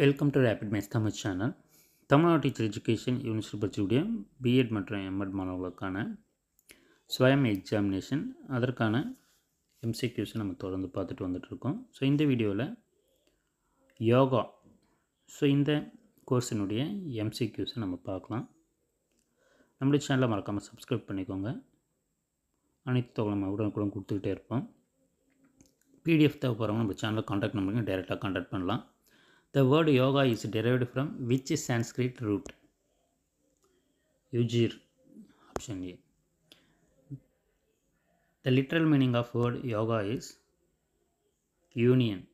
Welcome to rapid maze Tamil channel Tamil Nadu teacher education university படிச்சக்கூடிய BEd மற்றும் MEd மாணவர்களுக்கான Swayam examination அதற்கான எம்சிக்யூஸை நம்ம தொடர்ந்து பார்த்துட்டு வந்துட்டுருக்கோம். ஸோ இந்த வீடியோவில் யோகா. ஸோ இந்த கோர்ஸினுடைய எம்சிக்யூஸை நம்ம பார்க்கலாம். நம்மளுடைய சேனலை மறக்காமல் சப்ஸ்கிரைப் பண்ணிக்கோங்க. அனைத்து தொகை நம்ம உடனுக்குடன் கொடுத்துக்கிட்டே இருப்போம். பிடிஎஃப் தேவைப்படுறவங்க நம்ம சேனலில் காண்டாக்ட் நம்பருக்கு டேரெக்டாக காண்டாக்ட் பண்ணலாம். The word yoga is derived from which Sanskrit root? Yujir. Option A. The literal meaning of word yoga is union.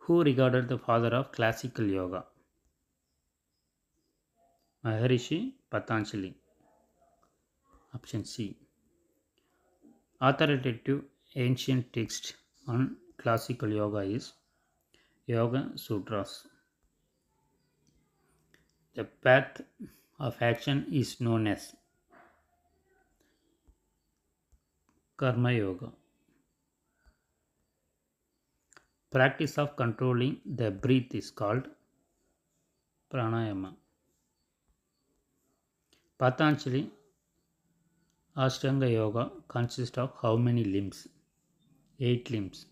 Who regarded the father of classical yoga? Maharishi Patanjali. Option C. Authoritative ancient text on classical yoga is Yoga Sutras. The path of action is known as Karma Yoga. Practice of controlling the breath is called Pranayama. Patanjali Ashtanga Yoga consists of how many limbs? Eight limbs.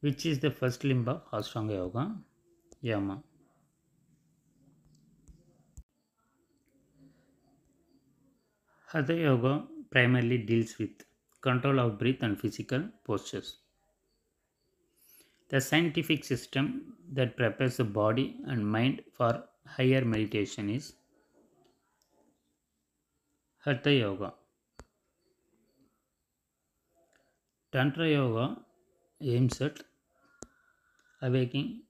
Which is the first limb of Ashtanga Yoga? Yama. Hatha Yoga primarily deals with control of breath and physical postures. The scientific system that prepares the body and mind for higher meditation is Hatha Yoga. Tantra Yoga aims at awakening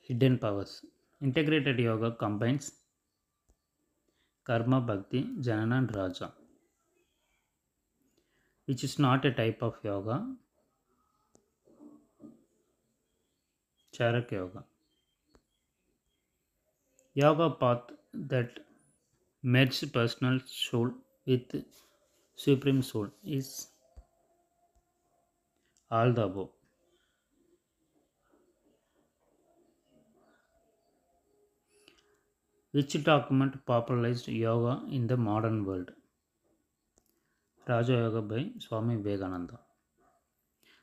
hidden powers. Integrated yoga combines karma, bhakti, janana, and raja, which is not a type of yoga. Charak yoga. Yoga path that merges personal soul with supreme soul is all the above. Which document popularized yoga in the modern world? Raja Yoga by Swami Vivekananda.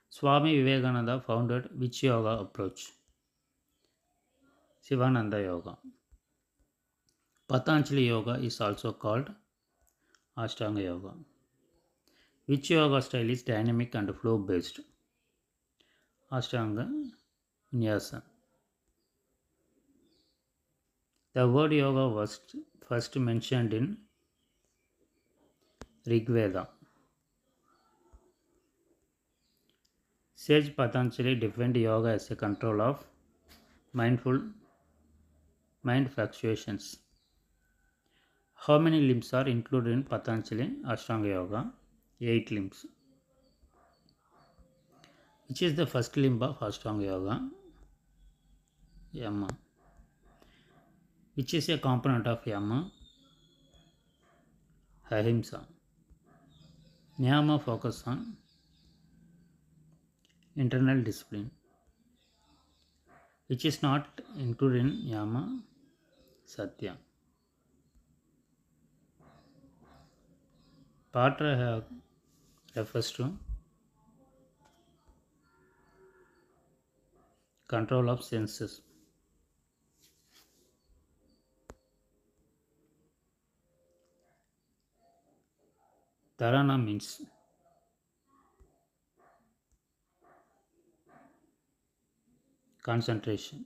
Swami Vivekananda founded which yoga approach? Sivananda Yoga. Patanjali Yoga is also called Ashtanga Yoga. Which yoga style is dynamic and flow based? Ashtanga Vinyasa. The word yoga was first mentioned in Rig Veda. Sage Patanjali defined yoga as a control of mindful mind fluctuations. How many limbs are included in Patanjali Ashtanga Yoga? Eight limbs. Which is the first limb of Ashtanga Yoga? Yama. Which is a component of Yama? Ahimsa. Niyama focus on internal discipline. Which is not included in Yama? Satya. Patra refers to control of senses. Dharana means concentration.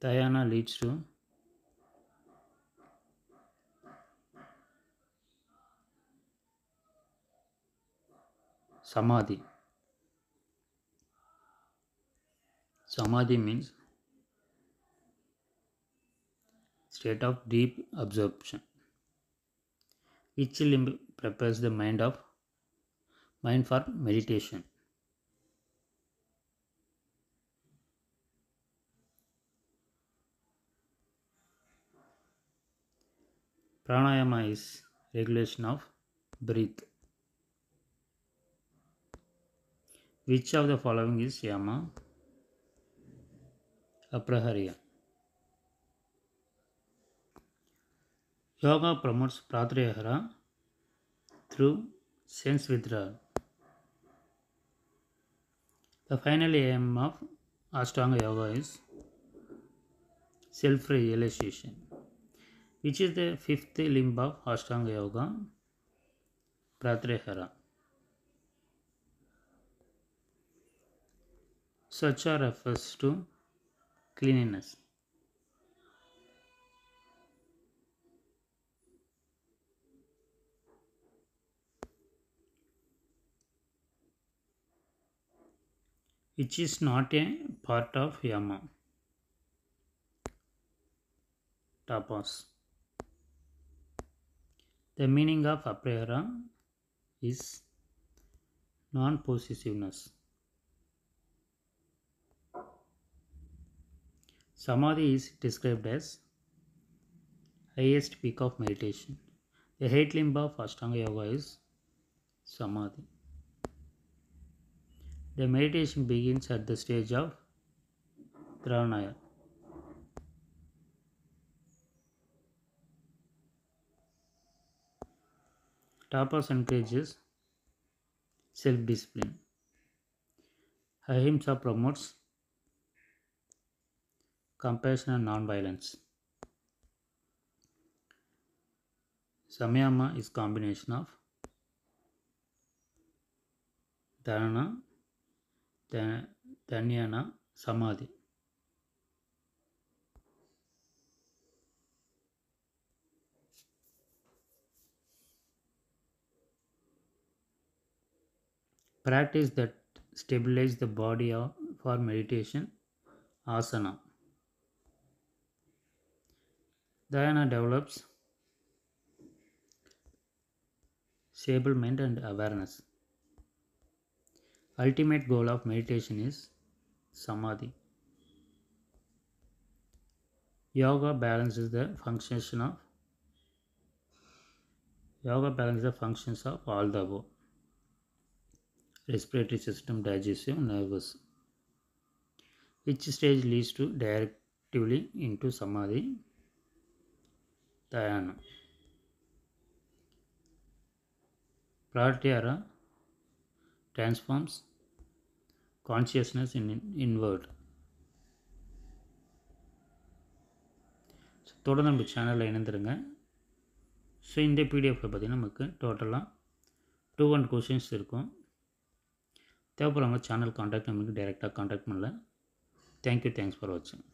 Dhyana leads to samadhi. Samadhi means state of deep absorption. Each limb prepares the mind of mind for meditation. Pranayama is regulation of breath. Which of the following is Yama? Aparigraha. Yoga promotes Pratyahara through sense withdrawal. The final aim of Ashtanga Yoga is self realization, which is the fifth limb of Ashtanga Yoga, Pratyahara. Saucha refers to cleanliness. which is not a part of yama. Tapas. The meaning of aparigraha is non possessiveness. Samadhi is described as highest peak of meditation. The height limb of Ashtanga Yoga is Samadhi. The meditation begins at the stage of Dranaya. Tapas encourages self discipline. Ahimsa promotes compassion and non-violence. Samyama is combination of dharana, dhyana, samadhi. Practice that stabilize the body for meditation, asana. Dhyana develops stable mind and awareness. Ultimate goal of meditation is samadhi. Yoga balances the functions of yoga balances the functions of all the above. Respiratory system, digestive, nervous. Each stage leads to directly into samadhi dhyana. Pratyahara transforms consciousness இன் inward. So தொடர்ந்து நம்ம சேனலில் இணைந்துருங்க so இந்த பிடிஎஃப்பில் பார்த்திங்கன்னா நமக்கு டோட்டலாக two one questions இருக்கும் தேவைப்படுறவங்க சேனல் காண்டாக்ட் நம்மளுக்கு டைரெக்டாக காண்டாக்ட் பண்ணல தேங்க்யூ தேங்க்ஸ் ஃபார் வாட்சிங்